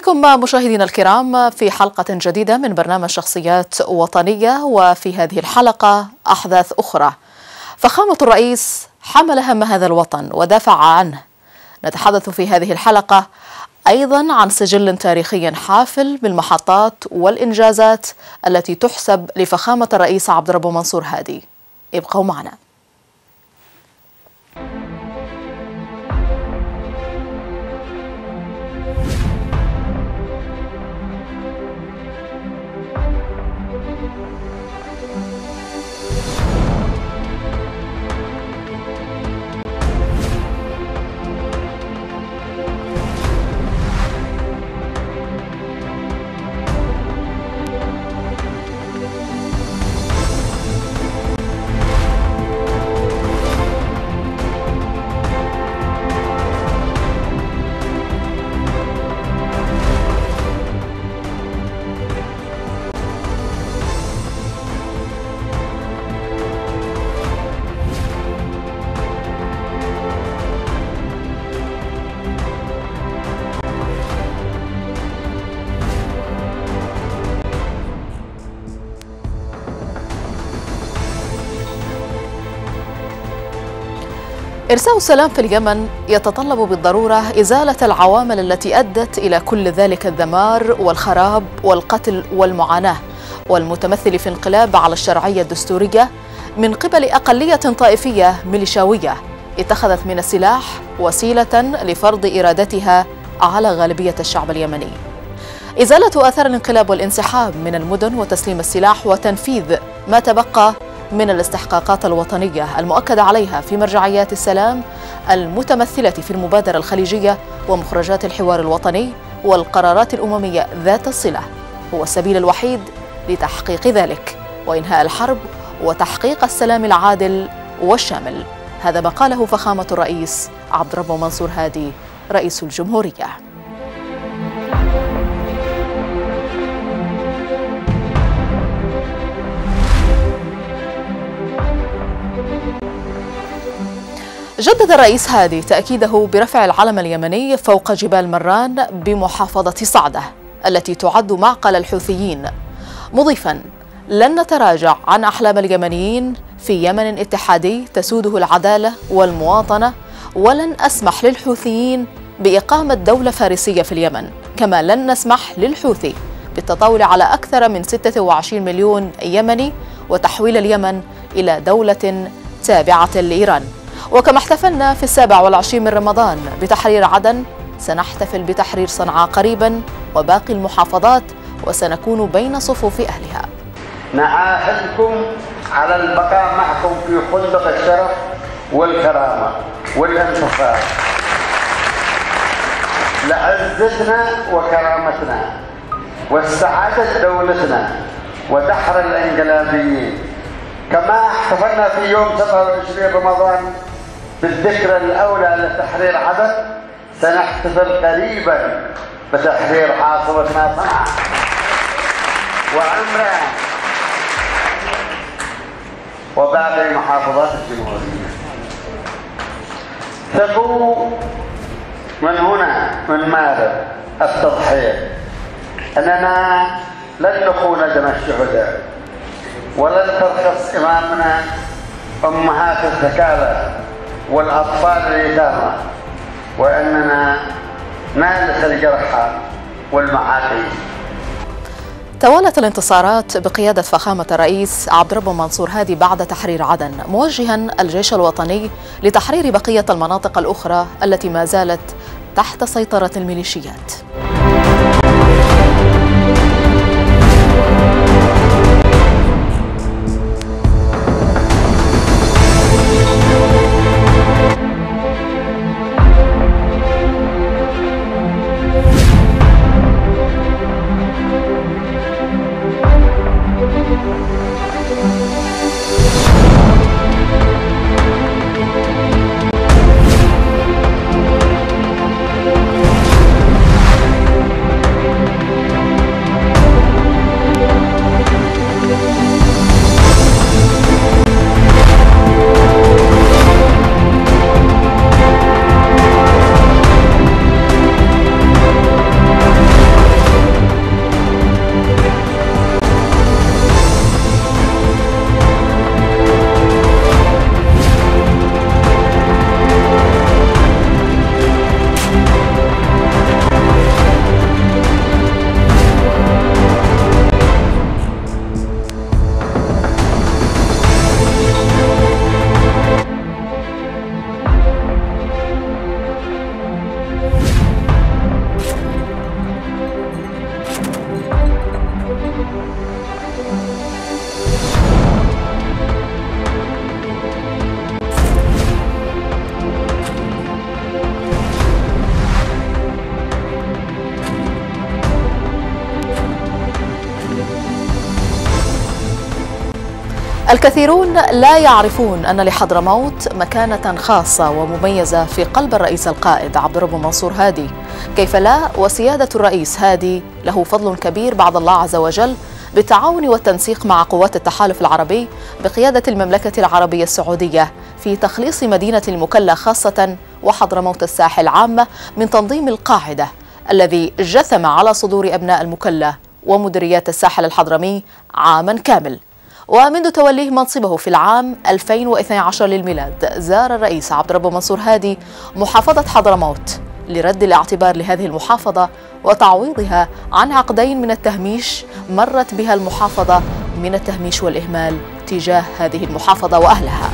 بكم مشاهدينا الكرام في حلقة جديدة من برنامج شخصيات وطنية وفي هذه الحلقة أحداث أخرى. فخامة الرئيس حمل هم هذا الوطن ودافع عنه. نتحدث في هذه الحلقة أيضا عن سجل تاريخي حافل بالمحطات والإنجازات التي تحسب لفخامة الرئيس عبد الرب منصور هادي. ابقوا معنا. إرساء السلام في اليمن يتطلب بالضرورة إزالة العوامل التي أدت إلى كل ذلك الدمار والخراب والقتل والمعاناة والمتمثل في انقلاب على الشرعية الدستورية من قبل أقلية طائفية ميليشاوية اتخذت من السلاح وسيلة لفرض إرادتها على غالبية الشعب اليمني. إزالة آثار الانقلاب والانسحاب من المدن وتسليم السلاح وتنفيذ ما تبقى من الاستحقاقات الوطنية المؤكد عليها في مرجعيات السلام المتمثلة في المبادرة الخليجية ومخرجات الحوار الوطني والقرارات الأممية ذات الصلة. هو السبيل الوحيد لتحقيق ذلك وإنهاء الحرب وتحقيق السلام العادل والشامل. هذا ما قاله فخامة الرئيس عبد الرب منصور هادي رئيس الجمهورية. جدد الرئيس هادي تأكيده برفع العلم اليمني فوق جبال مران بمحافظة صعدة التي تعد معقل الحوثيين. مضيفا لن نتراجع عن أحلام اليمنيين في يمن اتحادي تسوده العدالة والمواطنة ولن أسمح للحوثيين بإقامة دولة فارسية في اليمن كما لن نسمح للحوثي بالتطاول على أكثر من 26 مليون يمني وتحويل اليمن إلى دولة تابعة لإيران. وكما احتفلنا في السابع والعشرين من رمضان بتحرير عدن سنحتفل بتحرير صنعاء قريبا وباقي المحافظات وسنكون بين صفوف أهلها. نعاهدكم على البقاء معكم في خندق الشرف والكرامة والانتصار لعزتنا وكرامتنا واستعادة دولتنا ودحر الإنقلابيين. كما احتفلنا في يوم 27 رمضان بالذكرى الأولى لتحرير عدن سنحتفل قريبا بتحرير عاصمتنا صنعاء وعمران. وباقي محافظات الجمهورية. ثقوا من هنا من مارب التضحية. أننا لن نخون دم الشهداء ولن ترخص إمامنا أمهات الثكالى والأطفال اليتامى وأننا نالس الجرحى والمعاقين توالت الانتصارات بقيادة فخامة الرئيس عبد الرب منصور هادي بعد تحرير عدن موجها الجيش الوطني لتحرير بقية المناطق الأخرى التي ما زالت تحت سيطرة الميليشيات. الكثيرون لا يعرفون أن لحضرموت مكانة خاصة ومميزة في قلب الرئيس القائد عبد الرب منصور هادي. كيف لا؟ وسيادة الرئيس هادي له فضل كبير بعد الله عز وجل بالتعاون والتنسيق مع قوات التحالف العربي بقيادة المملكة العربية السعودية في تخليص مدينة المكلا خاصة وحضرموت الساحل عامة من تنظيم القاعدة الذي جثم على صدور أبناء المكلا ومديريات الساحل الحضرمي عاما كامل. ومنذ توليه منصبه في العام 2012 للميلاد زار الرئيس عبد الرب منصور هادي محافظة حضرموت لرد الاعتبار لهذه المحافظة وتعويضها عن عقدين من التهميش مرت بها المحافظة من التهميش والإهمال تجاه هذه المحافظة وأهلها.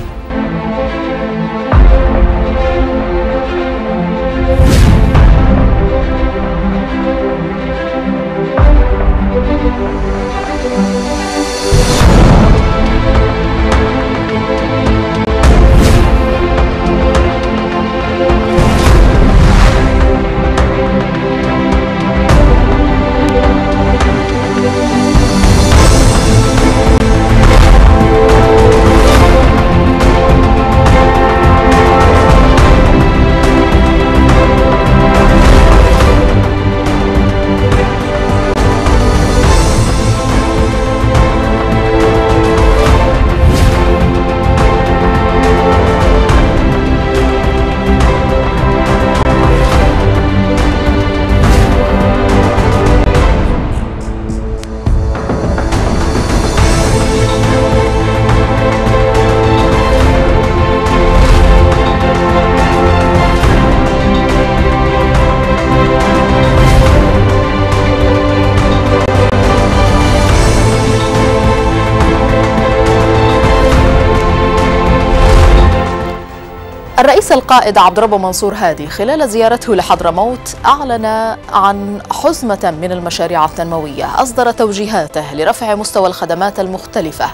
القائد عبد الرب منصور هادي خلال زيارته لحضرموت أعلن عن حزمة من المشاريع التنموية أصدر توجيهاته لرفع مستوى الخدمات المختلفة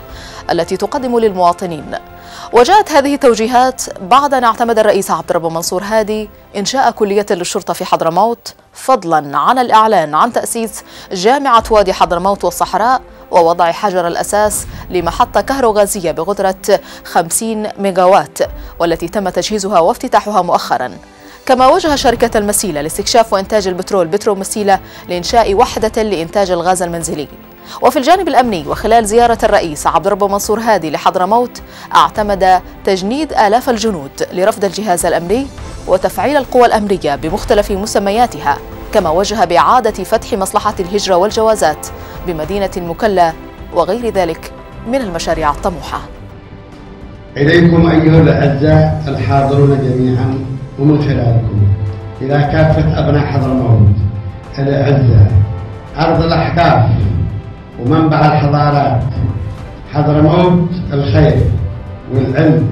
التي تقدم للمواطنين. وجاءت هذه التوجيهات بعد أن اعتمد الرئيس عبد الرب منصور هادي إنشاء كلية للشرطة في حضرموت فضلا عن الإعلان عن تأسيس جامعة وادي حضرموت والصحراء ووضع حجر الأساس لمحطة كهروغازية بقدرة 50 ميجاوات والتي تم تجهيزها وافتتاحها مؤخرا. كما وجه شركة المسيلة لاستكشاف وإنتاج البترول بترو مسيلة لإنشاء وحدة لإنتاج الغاز المنزلي. وفي الجانب الأمني وخلال زيارة الرئيس عبد الرب منصور هادي لحضرموت اعتمد تجنيد آلاف الجنود لرفض الجهاز الأمني وتفعيل القوى الأمنية بمختلف مسمياتها كما وجه بإعادة فتح مصلحة الهجرة والجوازات بمدينة المكلا وغير ذلك من المشاريع الطموحة. إليكم أيها الأعزاء الحاضرون جميعا ومن خلالكم. إلى كافة أبناء حضرموت الأعزاء أرض الأحقاف ومنبع الحضارات حضرموت الخير والعلم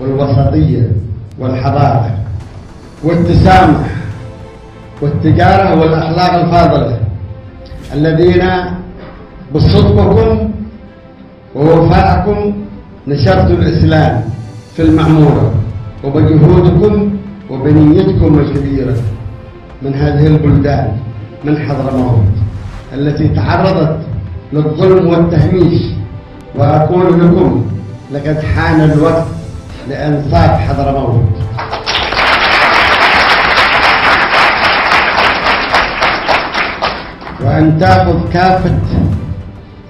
والوسطية والحضارة والتسامح والتجارة والأخلاق الفاضلة الذين بصدقكم ووفائكم نشرتوا الإسلام في المعمورة وبجهودكم وبنيتكم الكبيرة من هذه البلدان من حضرموت التي تعرضت للظلم والتهميش. وأقول لكم لقد حان الوقت لإنصاف حضرموت. وأن تأخذ كافة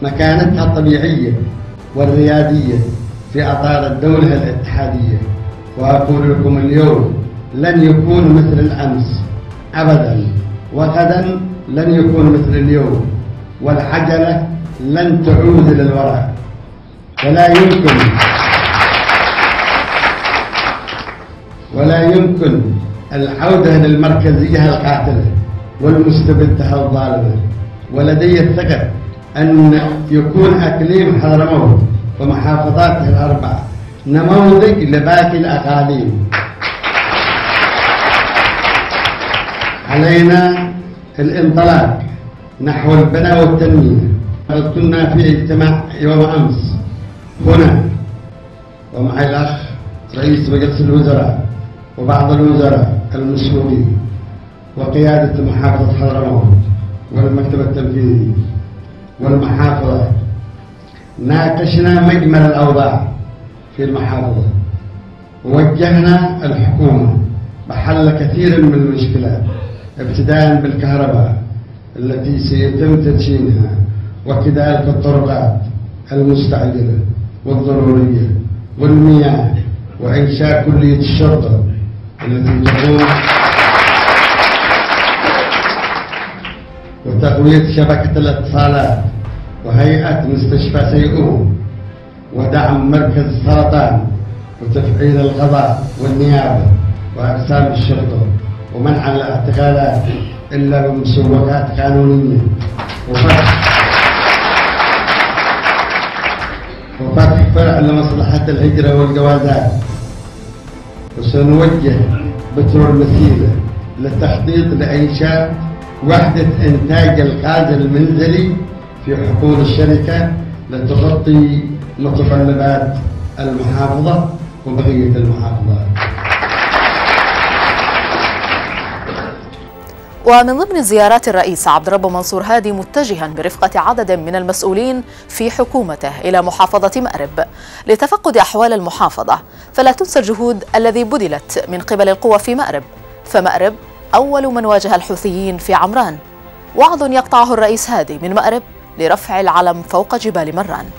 مكانتها الطبيعية والريادية في أطار الدولة الاتحادية. وأقول لكم اليوم لن يكون مثل الأمس أبدا. وغدا لن يكون مثل اليوم. والعجلة لن تعود إلى الوراء. ولا يمكن ولا يمكن العودة للمركزية القاتلة والمستبدة الظالمة. ولدي الثقة أن يكون أقليم حضرموت. ومحافظاته الأربعة. نموذج لباقي الأقاليم. علينا الانطلاق نحو البناء والتنمية. كنا في اجتماع يوم أمس هنا. ومعي الأخ رئيس مجلس الوزراء وبعض الوزراء المسؤولين وقيادة محافظة حضرموت والمكتب التنفيذي والمحافظة ناقشنا مجمل الأوضاع في المحافظة. ووجهنا الحكومة بحل كثير من المشكلات ابتداء بالكهرباء التي سيتم تدشينها وكذلك الطرقات المستعجلة والضرورية والمياه وإنشاء كلية الشرطة التي تقوم وتقوية شبكة الأتصالات. وهيئة مستشفى سيئون ودعم مركز السرطان وتفعيل القضاء والنيابة وأقسام الشرطة ومنع الاعتقالات إلا بمسوقات قانونية. وفتح وفتح فرع لمصلحة الهجرة والجوازات. وسنوجه بترول مثيلة للتخطيط لإنشاء وحدة إنتاج الغاز المنزلي في حقول الشركة لتغطي متطلبات المحافظة وبقية المحافظات. ومن ضمن زيارات الرئيس عبد الرب منصور هادي متجها برفقة عدد من المسؤولين في حكومته إلى محافظة مأرب لتفقد أحوال المحافظة فلا تنسى الجهود الذي بذلت من قبل القوى في مأرب. فمأرب أول من واجه الحوثيين في عمران. وعظ يقطعه الرئيس هادي من مأرب. لرفع العلم فوق جبال مران.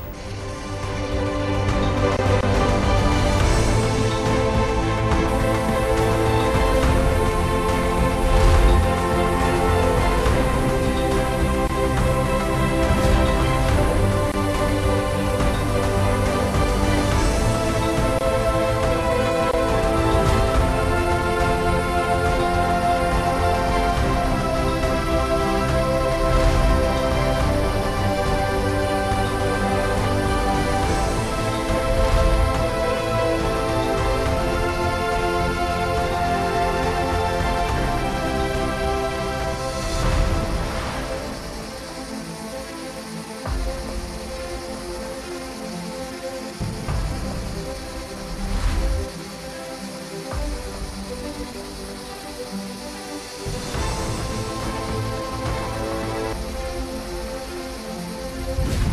you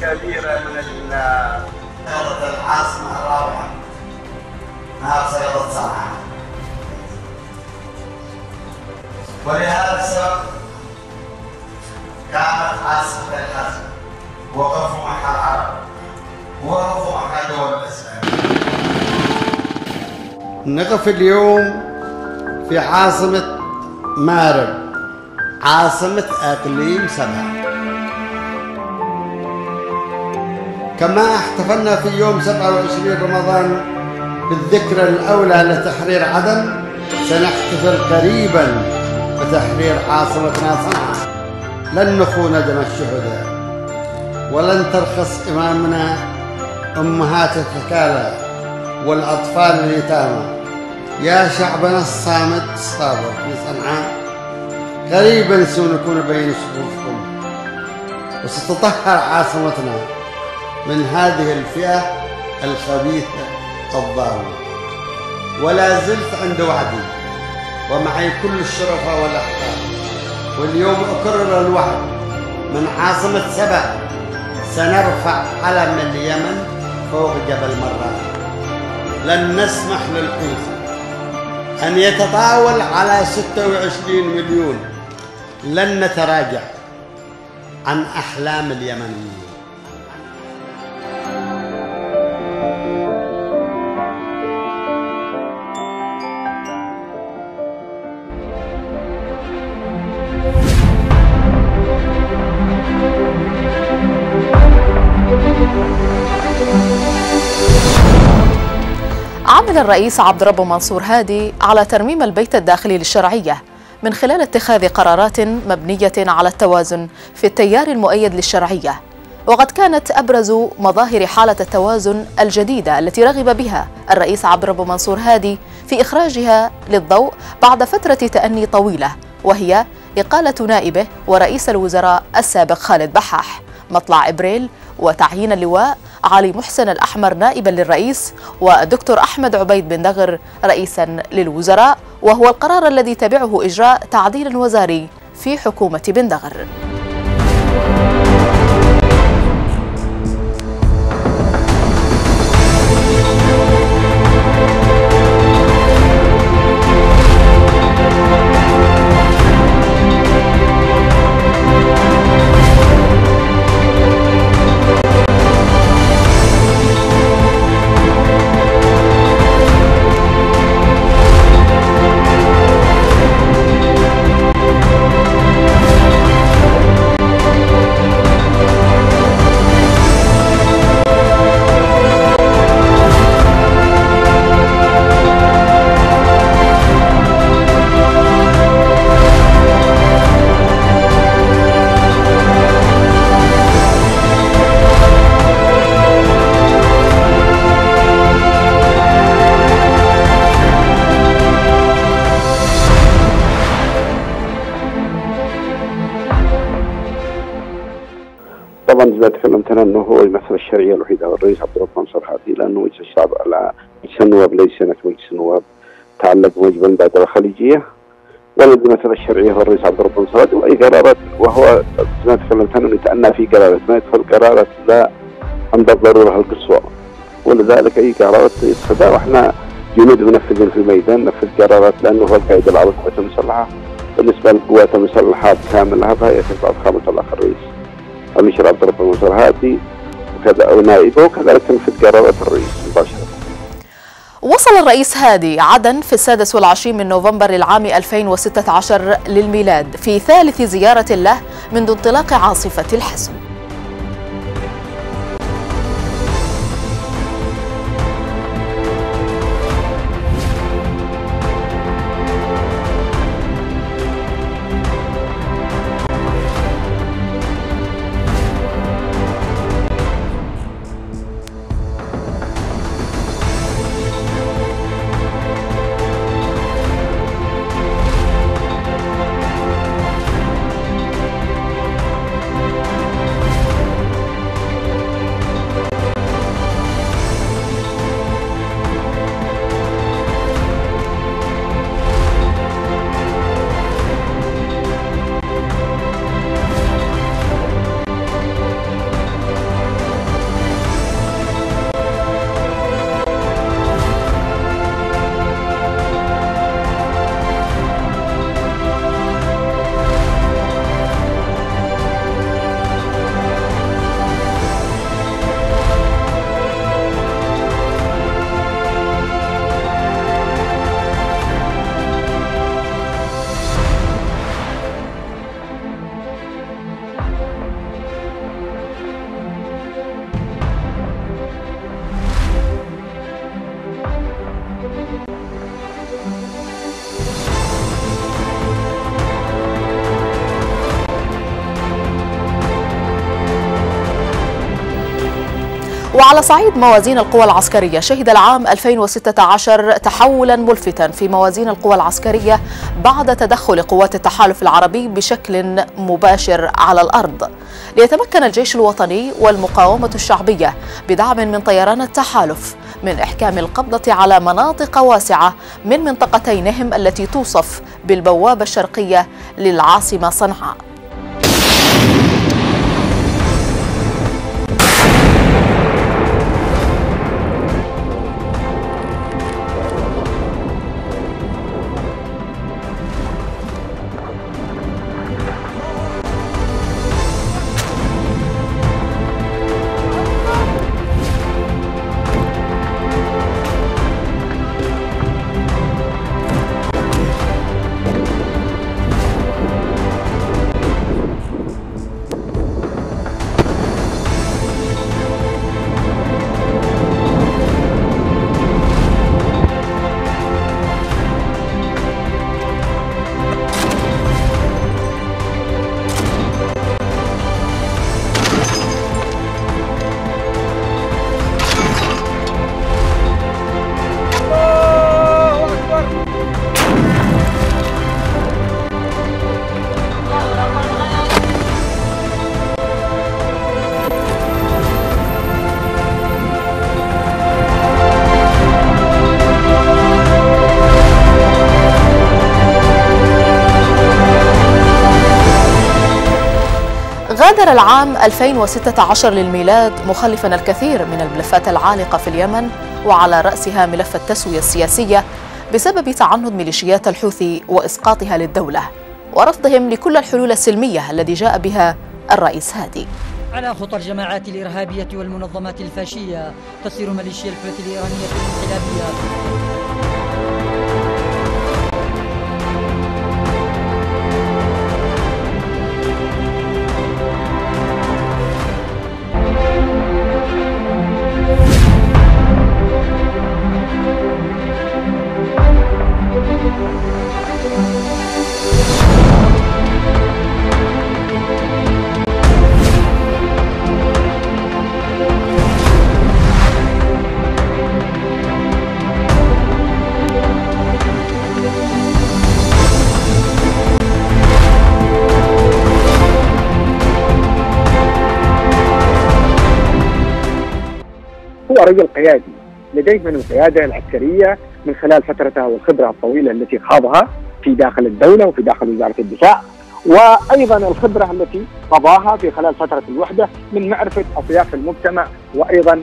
كبيره من ال- العاصمه الرابعه نهار صيادة صنعاء ولهذا السبب كانت عاصمة الحزم وقفوا مع العرب وقفوا مع دول الإسلام نقف اليوم في عاصمة مارب. عاصمة أقليم سبع كما احتفلنا في يوم 27 رمضان بالذكرى الأولى لتحرير عدن سنحتفل قريبا بتحرير عاصمتنا صنعاء لن نخون دم الشهداء ولن ترخص إمامنا أمهات الثكالى والأطفال اليتامى. يا شعبنا الصامت الصابر في صنعاء. قريبا سنكون بين صفوفكم. وستطهر عاصمتنا من هذه الفئة الخبيثة الظالمة ولا زلت عند وعدي ومعي كل الشرفاء والأحباب واليوم أكرر الوعد من عاصمة سبأ. سنرفع علم اليمن فوق جبل مران لن نسمح للحوثي أن يتطاول على 26 مليون. لن نتراجع عن أحلام اليمنيين. عمل الرئيس عبد ربه منصور هادي على ترميم البيت الداخلي للشرعية. من خلال اتخاذ قرارات مبنية على التوازن في التيار المؤيد للشرعية. وقد كانت أبرز مظاهر حالة التوازن الجديدة التي رغب بها الرئيس عبد ربه منصور هادي في إخراجها للضوء بعد فترة تأني طويلة وهي إقالة نائبه ورئيس الوزراء السابق خالد بحاح. مطلع إبريل وتعيين اللواء علي محسن الأحمر نائبا للرئيس والدكتور أحمد عبيد بن دغر رئيسا للوزراء وهو القرار الذي تبعه إجراء تعديل وزاري في حكومة بن دغر. طبعا اذا تكلمت أنا أنه هو المساله الشرعيه الوحيده هو الرئيس عبد الرحمن هادي لأنه مجلس الشعب مجلس النواب ليس سنه مجلس النواب. تعلق بواجب المبادره الخليجية. والذي المساله الشرعيه هو الرئيس عبد الرحمن هادي وأي قرارات وهو ما تكلمت أنا يتأنى في قرارات. ما يدخل قرارات لا عند الضروره القصوى ولذلك أي قرارات يتخذها. وإحنا جنود منفذين في الميدان نفذ قرارات لأنه هو القائد العام للقوات المسلحة. بالنسبة للقوات المسلحة كاملها فهي تبع فخامه الاخ الرئيس المشير عبد الرب منصور هادي وكذا ونائبه وكذلك تنفذ قرارات الرئيس مباشرة. وصل الرئيس هادي عدن في السادس والعشرين من نوفمبر العام 2016 للميلاد في ثالث زيارة له منذ انطلاق عاصفة الحزم وعلى صعيد موازين القوى العسكرية شهد العام 2016 تحولا ملفتا في موازين القوى العسكرية بعد تدخل قوات التحالف العربي بشكل مباشر على الأرض. ليتمكن الجيش الوطني والمقاومة الشعبية بدعم من طيران التحالف من إحكام القبضة على مناطق واسعة من منطقتينهم التي توصف بالبوابة الشرقية للعاصمة صنعاء. غادر العام 2016 للميلاد مخلفا الكثير من الملفات العالقة في اليمن وعلى رأسها ملف التسوية السياسية بسبب تعنت ميليشيات الحوثي وإسقاطها للدولة ورفضهم لكل الحلول السلمية الذي جاء بها الرئيس هادي. على خطى الجماعات الإرهابية والمنظمات الفاشية تصير ميليشيا الحوثي الإيرانية الانقلابية. هو رجل قيادي لديه من القيادة العسكرية من خلال فترته والخبرة الطويلة التي خاضها في داخل الدولة وفي داخل وزارة الدفاع وأيضا الخبرة التي قضاها في خلال فترة الوحدة من معرفة اطياف المجتمع وأيضا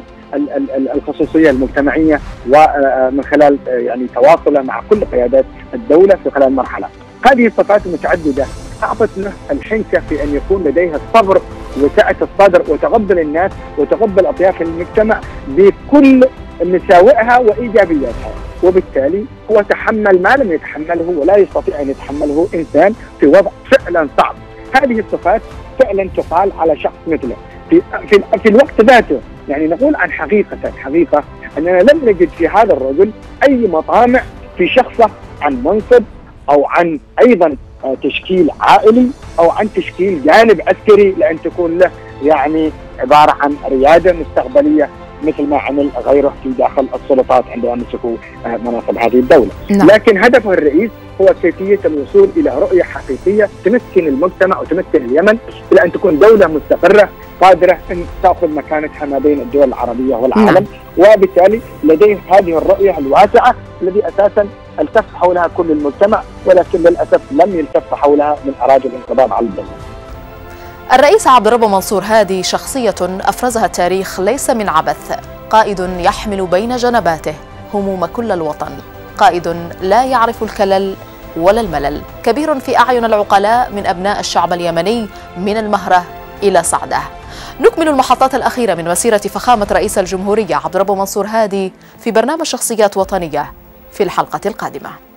الخصوصية المجتمعية ومن خلال يعني تواصله مع كل قيادات الدولة في خلال مرحلة. هذه الصفات المتعدده اعطت له الحنكة في أن يكون لديها الصبر وسعه الصدر وتقبل الناس وتقبل أطياف المجتمع بكل مساوئها وإيجابياتها. وبالتالي هو تحمل ما لم يتحمله ولا يستطيع أن يتحمله إنسان في وضع فعلا صعب. هذه الصفات فعلا تقال على شخص مثله. في في, في الوقت ذاته يعني نقول عن حقيقة حقيقة أننا لم نجد في هذا الرجل أي مطامع في شخصه عن منصب أو عن أيضا تشكيل عائلي أو عن تشكيل جانب عسكري لأن تكون له يعني عبارة عن ريادة مستقبلية مثل ما عمل غيره في داخل السلطات عندما مسكوا مناصب هذه الدولة، نعم. لكن هدفه الرئيس هو كيفية الوصول إلى رؤية حقيقية تمكن المجتمع وتمكن اليمن إلى أن تكون دولة مستقرة قادرة أن تأخذ مكانتها ما بين الدول العربية والعالم نعم. وبالتالي لديه هذه الرؤية الواسعة الذي أساسا التف حولها كل المجتمع ولكن للأسف لم يلتف حولها من ارادوا الانقضاض على الدولة. الرئيس عبد الرب منصور هادي شخصية أفرزها التاريخ ليس من عبث، قائد يحمل بين جنباته هموم كل الوطن، قائد لا يعرف الكلل ولا الملل، كبير في أعين العقلاء من أبناء الشعب اليمني من المهرة إلى صعده. نكمل المحطات الأخيرة من مسيرة فخامة رئيس الجمهورية عبد الرب منصور هادي في برنامج شخصيات وطنية في الحلقة القادمة.